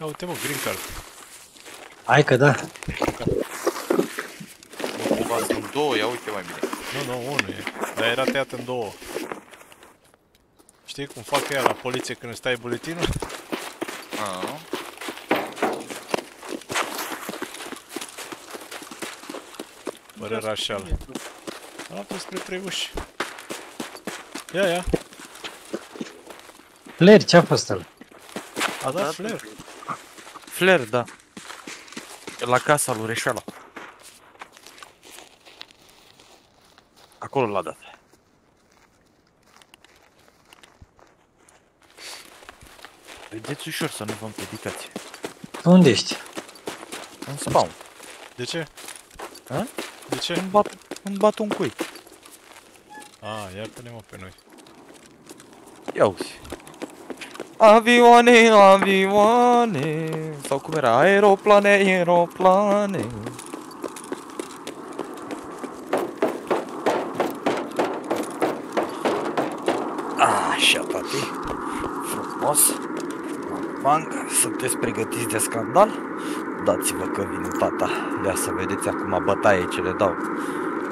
Ia uite mă, green card. Hai că da. Nu cumva sunt două, ia uite mai bine. Nu, nu, unul e. Dar era tăiat în două. Știi cum fac ea la poliție când îți stai buletinul? Ah, Fără rașal. A luat spre trei uși. Ia, ia. Flair, ce-a fost ăla? A dat flare. Flare, da. La casa lui Reșala. Acolo l-a dat. Vedeți ușor să nu vă împiedicați. Unde ești? În spawn. De ce? A? De ce? Îmi bat, îmi bat un cui. A, iartă-ne mă pe noi. Ia uzi. Avioane, avioane Sau cum era? Aeroplane, aeroplane Așa, tati Frumos Bang, sunteți pregătiți de scandal? Dați-vă că vine tata Ia să vedeți acum bătaie ce le dau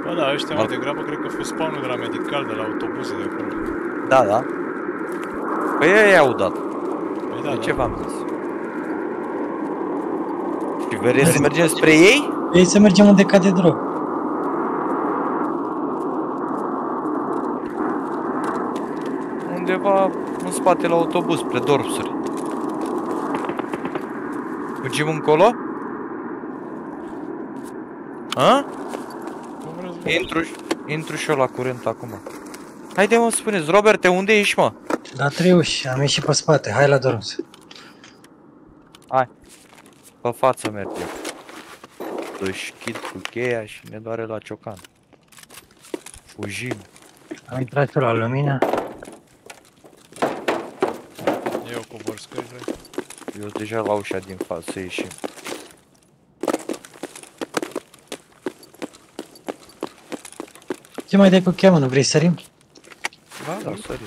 Bă, da, ăștia mai Dar- degrabă cred că a fost spawnul de la medical, de la autobuze de acolo. Da, da Păi ei au dat Păi da, De da. ce v-am zis? Și vreți să mergem spre ei? Vrei să mergem unde cade drog. Undeva în spate la autobuz, spre Dorpsuri. Mergem încolo? A? Nu vreți, bă? Intru, intru și eu la curent acum. Haide mă, spuneți, Roberte, unde ești mă? La trei uși, am ieșit pe spate. Hai la dorm. Pe față mergem. Deschid cu cheia și ne doare la ciocan. Fugim. Am intrat pe la lumină. Eu cobor scările. Eu sunt deja la ușa din față ieșim. Ce mai dai cu cheamă, nu vrei să sărim? Da, da, sări.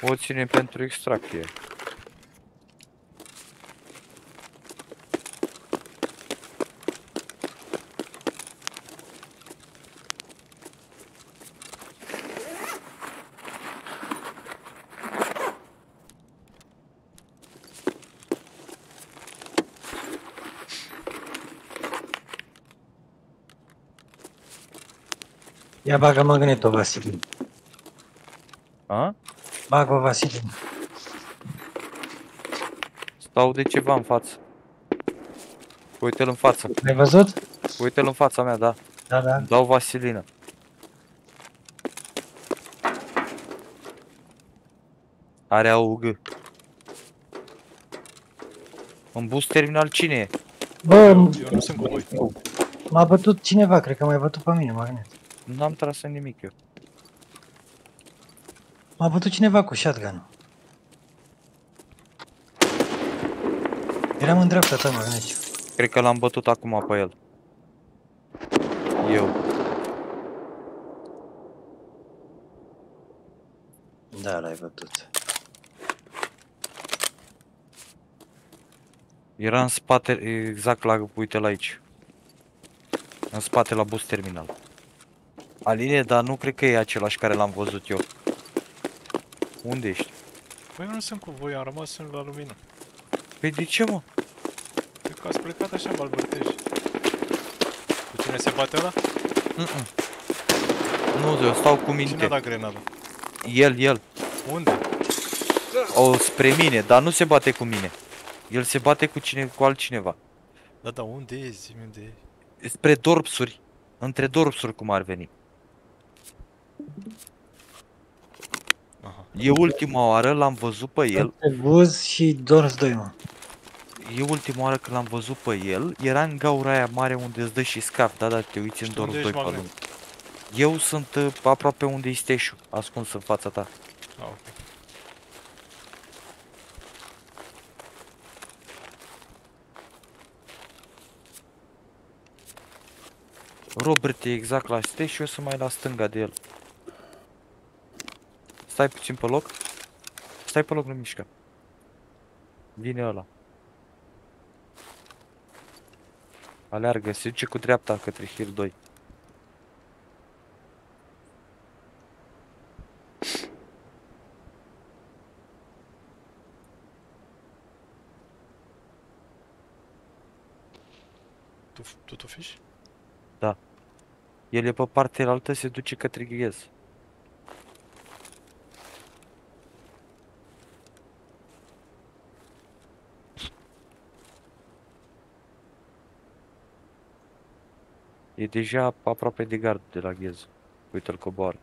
O ține pentru extracție. Ia bagă magnetul, Vasilin. A? Bagă Vasilin. Stau de ceva în față. Uite-l în față. Ai văzut? Uite-l în fața mea, da. Da, da. Îmi Dau vasilină. Are AUG. În bus terminal cine e? Bă, Eu nu sunt cu voi. m-a bătut cineva, cred că m-ai bătut pe mine, magnet. N-am tras în nimic eu. M-a bătut cineva cu shotgun Eram în dreapta ta, magneciu. Cred că l-am bătut acum pe el. Eu. Da, l-ai bătut. Era în spate, exact la, uite la aici. În spate la bus terminal. Aline, dar nu cred că e același care l-am văzut eu. Unde ești? Păi eu nu sunt cu voi, am rămas în la lumină. Păi de ce, mă? Cred că ați plecat așa, balbărtej. Cu cine se bate ăla? Mm-mm. Nu, eu stau cu Cine a minte. dat grenada? El, el. Unde? O spre mine, dar nu se bate cu mine. El se bate cu cine, cu altcineva. Da, da, unde e? Zi-mi unde e. Spre dorpsuri. Între dorpsuri cum ar veni. Aha. E ultima oară, l-am văzut pe el. Între Buz și Dors 2, mă. E ultima oară când l-am văzut pe el. Era în gaura aia mare unde îți dă și scaf. Da, da, te uiți în Și tu dorps unde 2 ești, pe Magnet? lume. Eu sunt uh, aproape unde e steșul, ascuns în fața ta. Ah, ok. Robert e exact la ste și eu sunt mai la stânga de el. Stai puțin pe loc. Stai pe loc, nu mișcă. Vine ăla. Aleargă, se duce cu dreapta către Hill 2. Tu, tu, tu fiși? El e pe partea altă, se duce către ghez. E deja aproape de gard de la ghez. Uite-l coboară.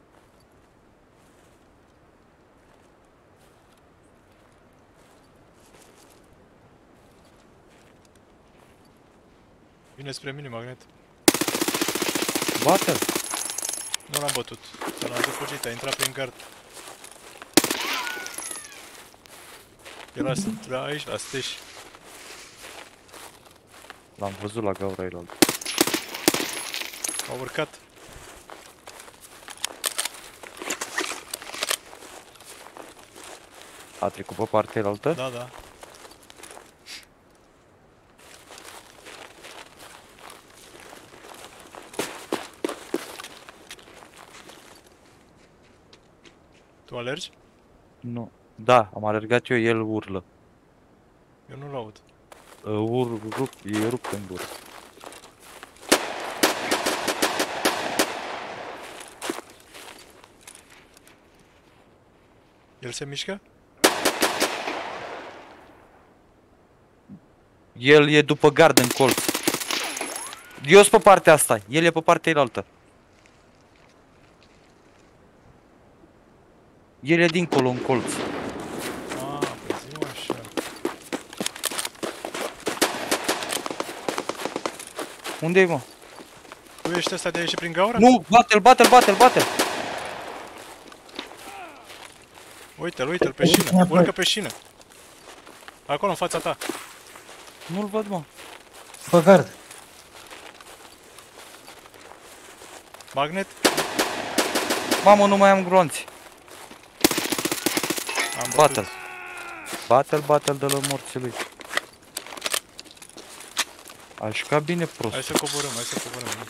Vine spre mine, magnet. Bate-l! Nu l-am bătut. Să l-am depășit, a intrat prin gard. Era s- la aici, la steș. L-am văzut la gaura el. A urcat. A trecut pe partea altă? Da, da. Tu alergi? Nu. Da, am alergat eu, el urlă. Eu nu-l aud. Uh, ur, rup, e rupt în gură. El se mișcă? El e după gard în colț. Eu sunt pe partea asta, el e pe partea altă. El e dincolo în colț. Ah, păi zi așa. unde e mă? Tu ești ăsta de aici prin gaură? Nu, bate-l, bate-l, bate-l, bate-l. Uite-l, uite-l pe Uite, șină. înapoi. Urcă pe șină. Acolo, în fața ta. Nu-l văd, mă. Pe gard. Magnet? Mamă, nu mai am glonți. Am bătut. Bate-l. Bate-l, bate-l de la morții lui. A jucat bine prost. Hai să coborâm, hai să coborâm.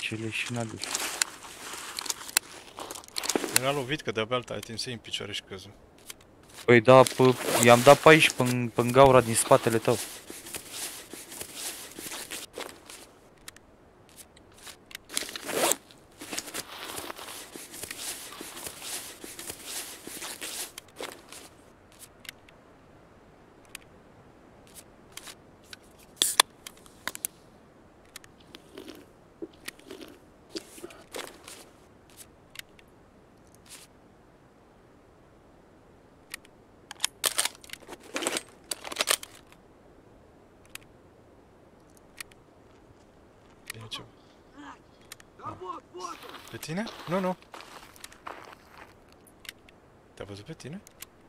Ce leșina lui. Era lovit că de-abia alta atinsei în picioare și căzut. Păi da, p- i-am dat pe aici, până în gaura din spatele tău. Bine ceva. Pe tine? Nu, nu. Te-a văzut pe tine?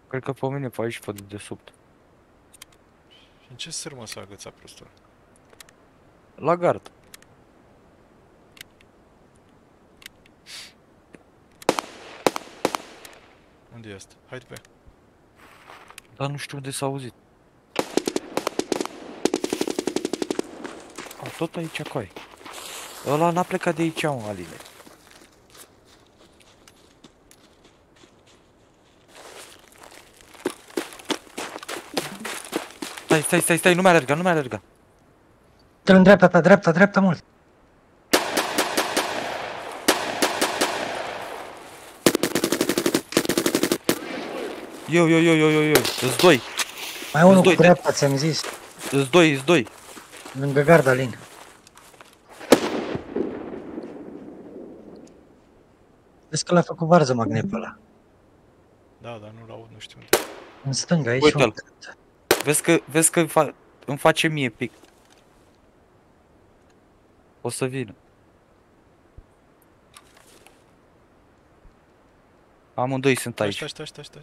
Cred că pe mine pe aici, pe dedesubt. Și în ce sârmă s-a agățat prostul? La gard. Unde e asta? Haide pe ea. Dar nu știu unde s-a auzit. A, tot aici coi. Ăla n-a plecat de aici, mă, Aline. Stai, stai, stai, stai, nu mai alerga, nu mai alerga. Dă-l în dreapta ta, dreapta, dreapta mult. Eu, eu, eu, eu, eu, eu, îs doi, Mai unul doi, cu de- dreapta, ți-am zis. îs doi, îs doi. Lângă gard, Alin. Vezi că l-a făcut varză magnepul ăla. Da, dar nu-l aud, nu știu unde. În stânga, aici. Uite-l. Vezi că, vezi că fa îmi face mie pic. O să vină. Amândoi sunt aici. Stai, stai, stai, stai.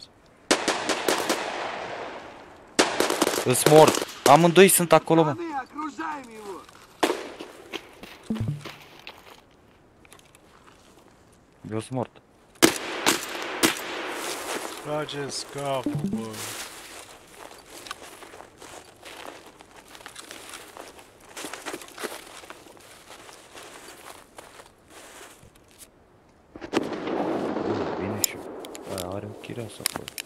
Îs mort. Amândoi sunt acolo, mă. Eu sunt mort. Trageți capul, bă. Are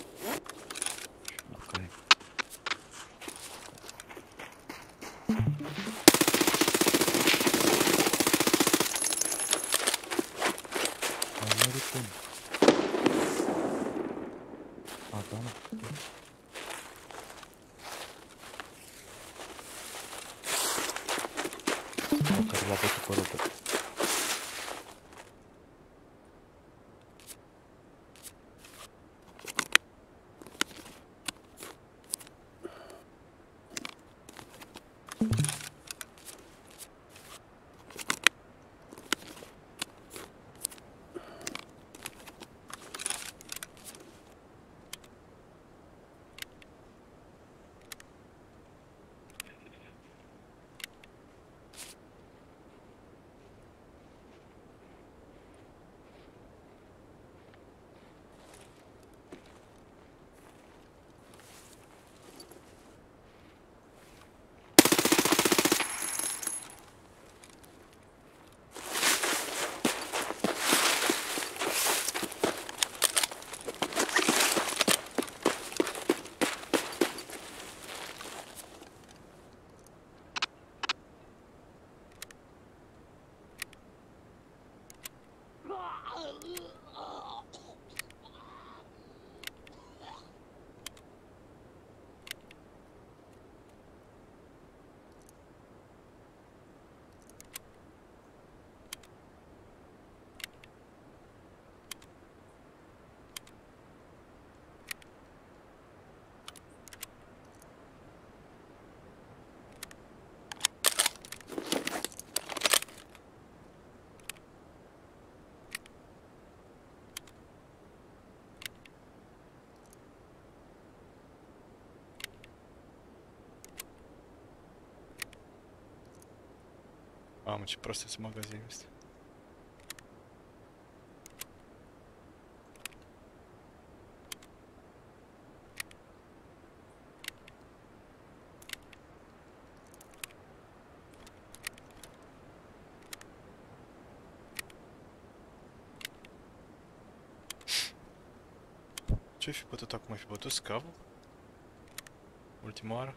Mamă, ce prost este magazinul ăsta. Ce-ai fi bătut acum? Ai fi bătut scavul? Ultima oară?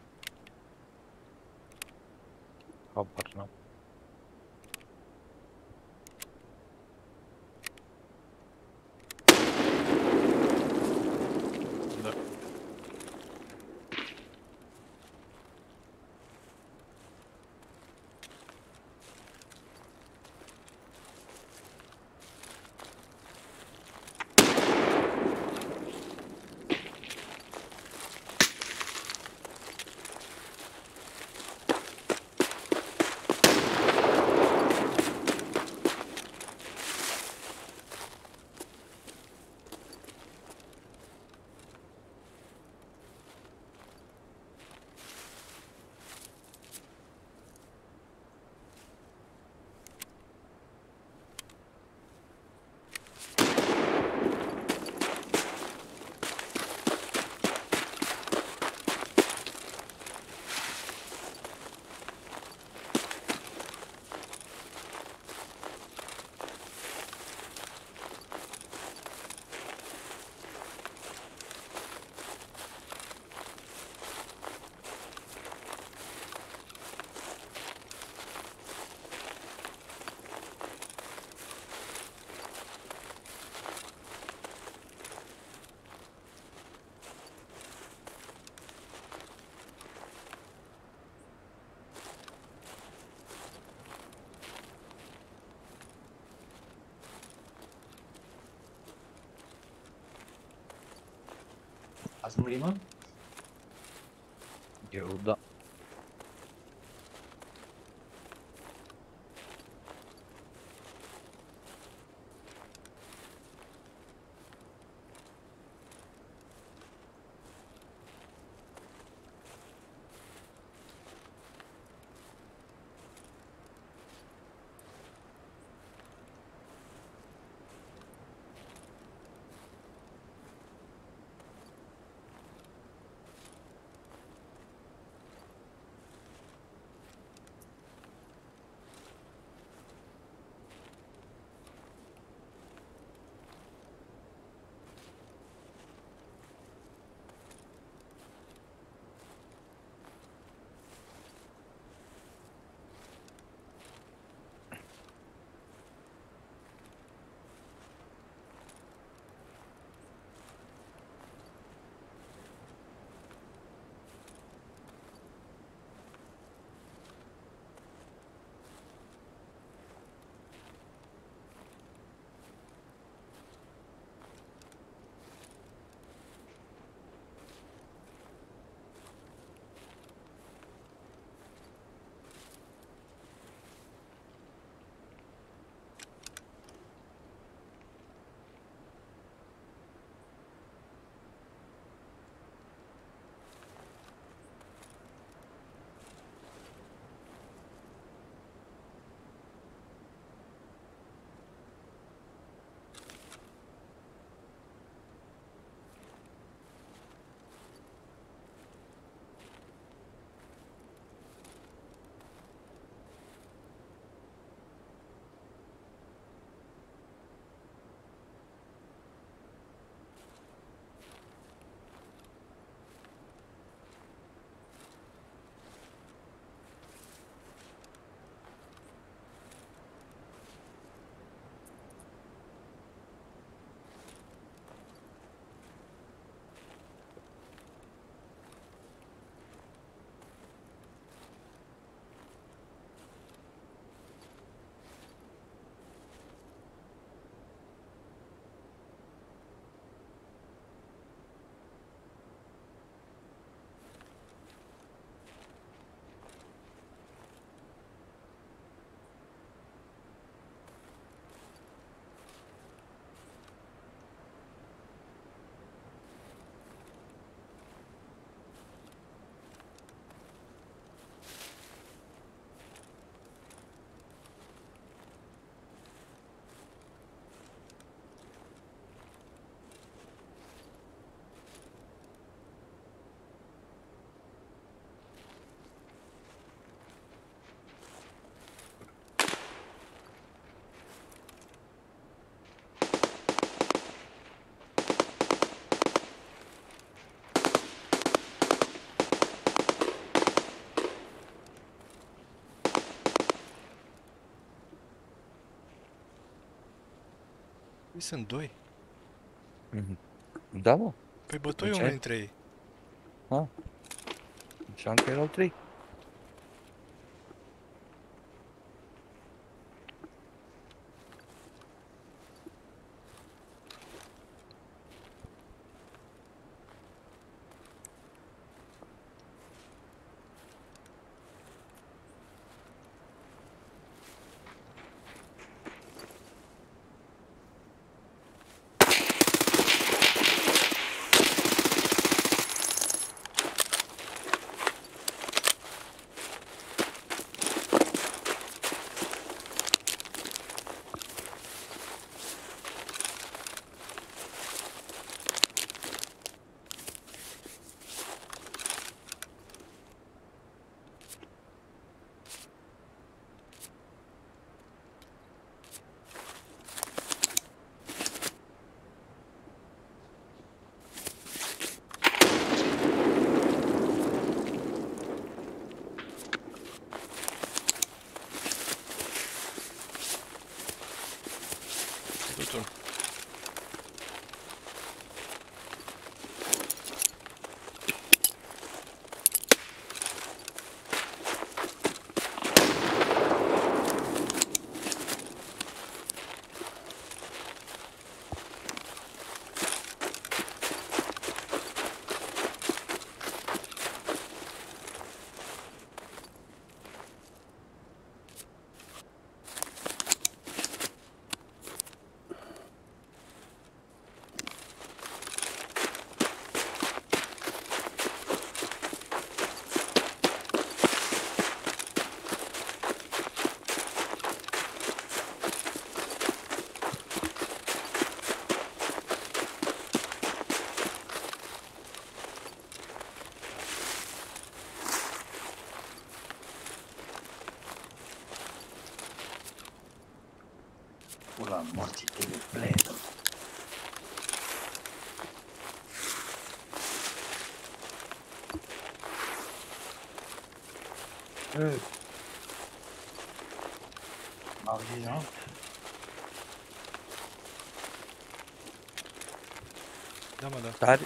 Ați murit, mă? Eu da. Păi sunt doi. Mhm. Da, mă. Păi bă, tu e De ce? unul dintre ei. Știam că erau trei. Ei. Auzi, nu? Da, mă, da. Tare.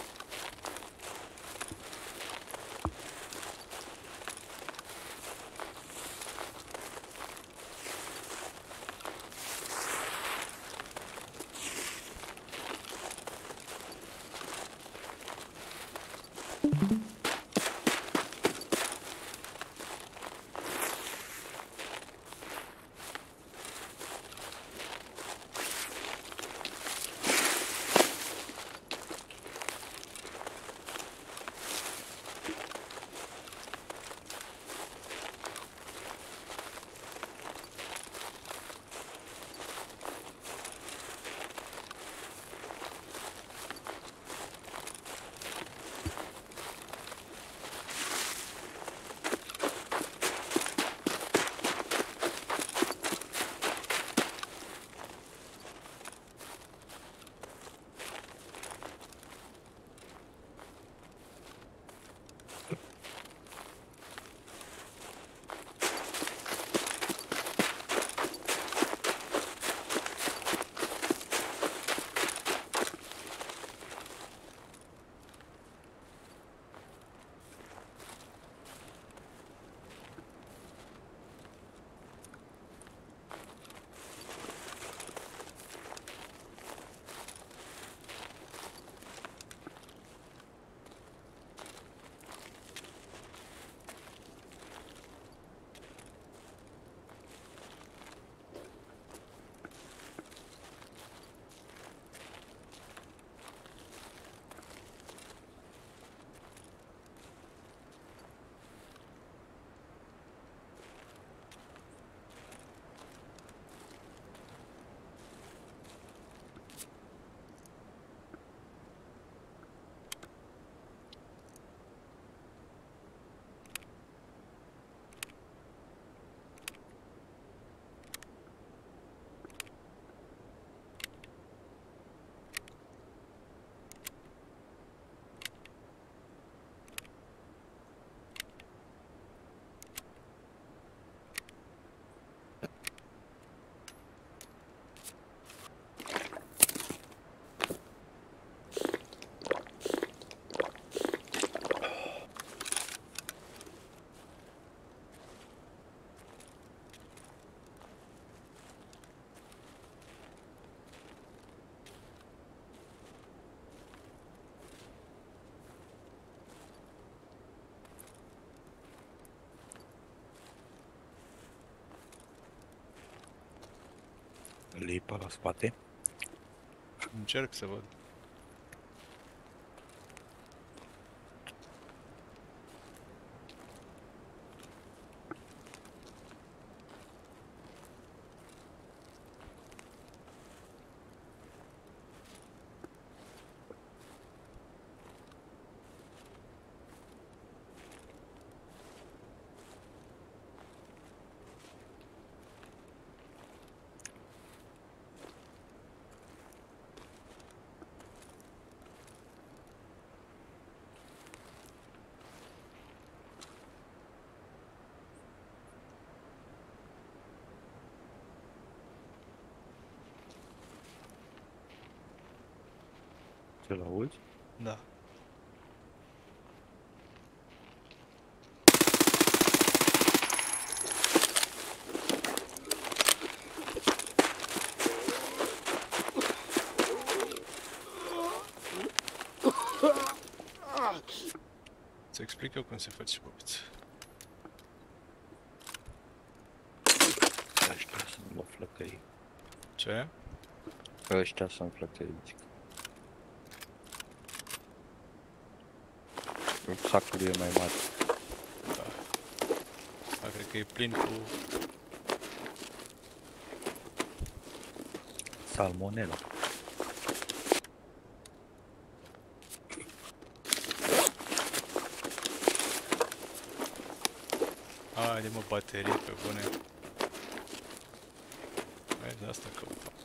Lipă la spate. Încerc să văd. Ce-l auzi? Da. Să explic eu cum se face bobiță. Ăștia sunt mă flăcăi. Ce? Ăștia sunt flăcăi, zic. Sacul e mai mare. Da. Da, cred că e plin cu... Salmonella. Haide mă, baterii pe bune. Hai, de asta căutam.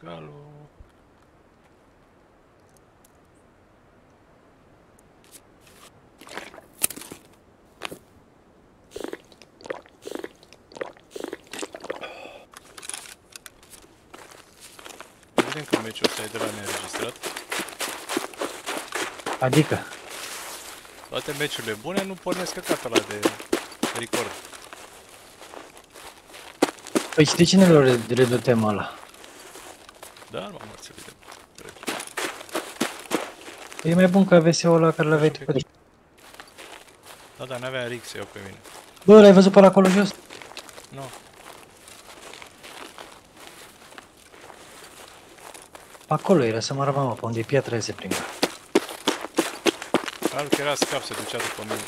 Papagalul. Vedem că meciul ăsta e de la neregistrat. Adică, Toate meciurile bune nu pornesc căcatul ăla de record. păi știi cine le redu tema ăla? Da, nu am înțeles. Cred. E mai bun ca AVS-ul ăla care l-aveai tu pe tine. Da, da, n-avea Rick să iau pe mine. Bă, l-ai văzut pe ăla acolo jos? Nu. Pe acolo era să mă arăba, mă, pe unde e piatra aia se plimbă. Al că era scap, se ducea după mine.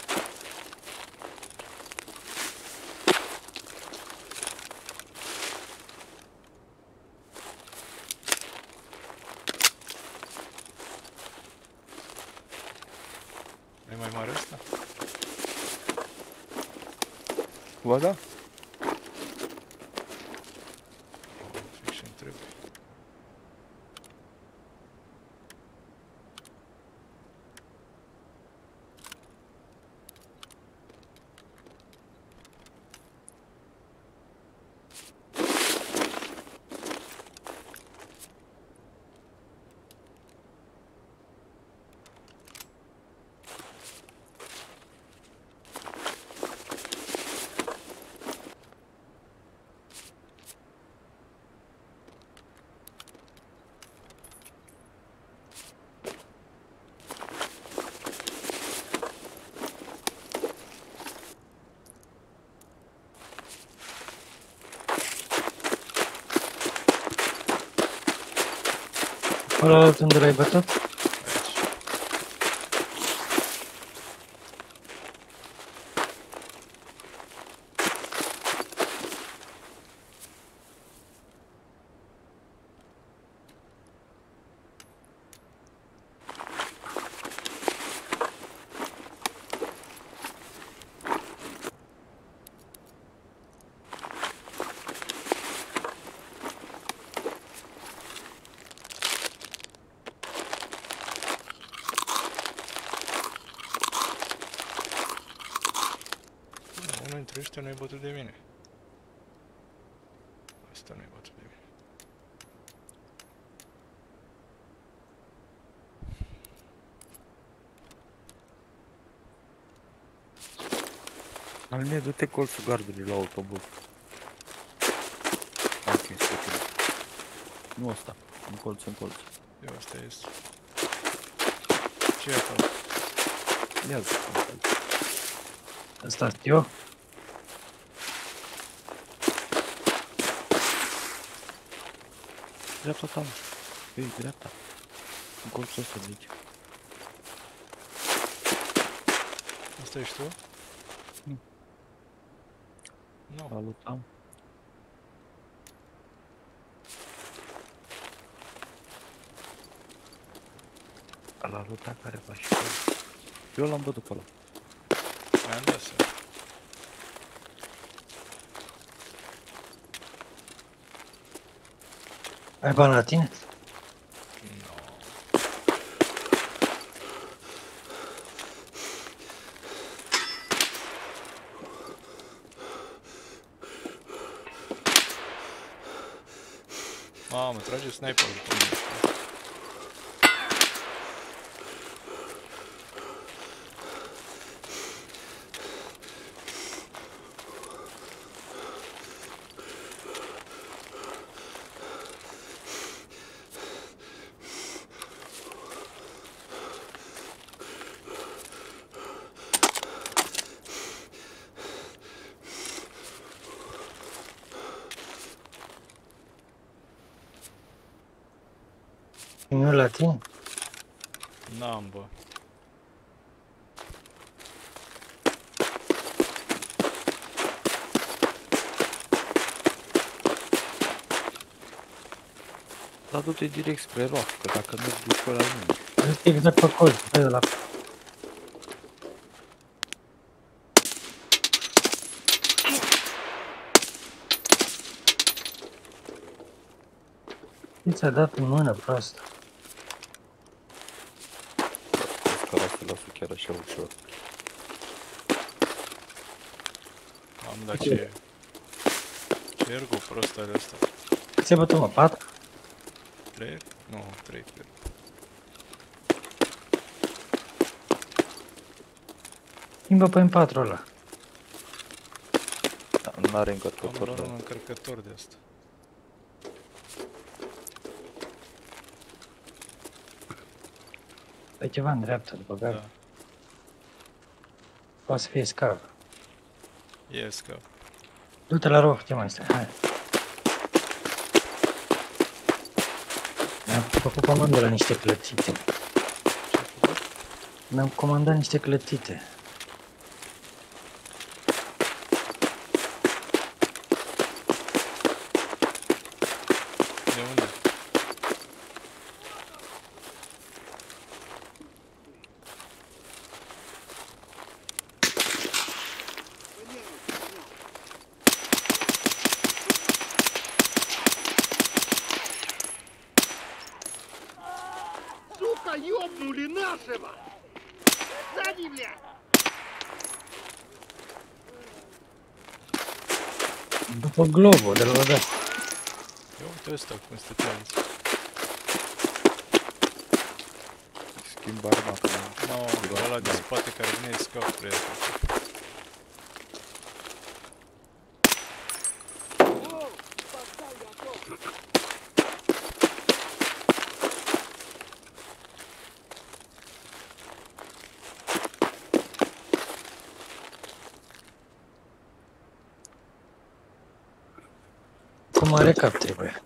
E mai mare ăsta? Ba da. Fix ce-mi trebuie. Ăla unde l-ai bătut? Aici. Între ăștia nu-i bătut de mine. Asta nu-i bătut de mine. Al mie, du-te colțul gardului la autobuz. Ok, scuze. Nu ăsta, în colț, în colț. Eu asta este. Ce e acolo? Ia zi, Asta sunt eu. Dreapta ta, mă. Ei, dreapta. În colțul ăsta de aici. Asta ești tu? Nu. Nu. Salutam. Ăla luta care va și pe Eu l-am bătut pe ăla. Mi-am dat Ai bani la tine? No. Mamă, trage sniperul la tine? N-am, bă. Dar du-te direct spre roc, că dacă nu duci pe la mine. Du-te exact pe colț, pe la Ce ți-a dat în mână proastă? Vezi că lasă lasă chiar așa ușor. Am dat ce... Ce ergo prost are ăsta? Ți-ai bătut mă, patru? 3? Nu, 3 cred. Schimbă pe M4 ăla. Da, N-are încă Am tot luat un da. încărcător de asta. Ceva în dreapta, după gard. Da. Poate să fie scav. Yes, că... Du-te la roh, ce mai stai, hai. Mi-am făcut comandă la niște clătite. Ce ai făcut? Mi-am comandat niște clătite. De unde? Сука, ёбнули нашего! Сзади, блядь! După globul de la da. Ia uite ăsta cum stătea aici. Schimb arma că nu. No, ăla din spate care vine scap spre el. Mare cap trebuie.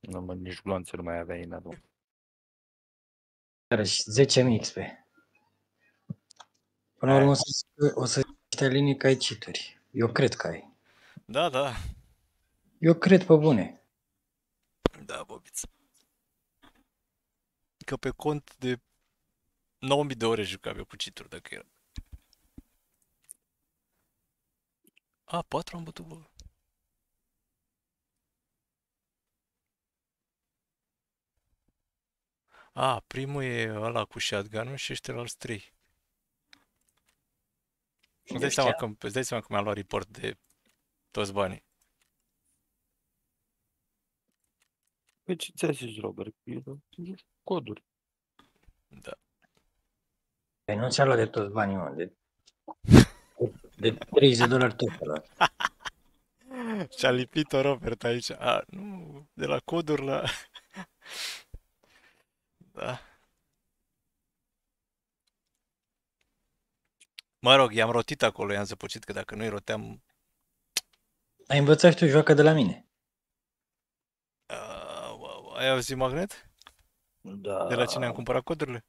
Nu, mă, nici gloanțe nu mai avea ina, nu. Iarăși 10.000 XP. Până la urmă o să, zic- o să zici ăștia linii că ai cheaturi. Eu cred că ai. Da, da. Eu cred pe bune. Da, bobiță. Că pe cont de 9000 de ore jucam eu cu cituri dacă era. A, 4 am bătut, bă. A, primul e ăla cu shotgun și ăștia alți trei. Îți dai seama că, îți dai seama că mi-a luat report de toți banii. Păi ce ți-a zis, Robert? E coduri. Da. Păi nu ți-a luat de toți banii, mă, de, de 30 de dolari tot a luat. Și-a lipit-o Robert aici. A, nu, de la coduri la... Da. Mă rog, i-am rotit acolo, i-am zăpăcit că dacă nu-i roteam... Ai învățat și tu joacă de la mine. Uh, ai auzit magnet? Da. De la cine am cumpărat codurile?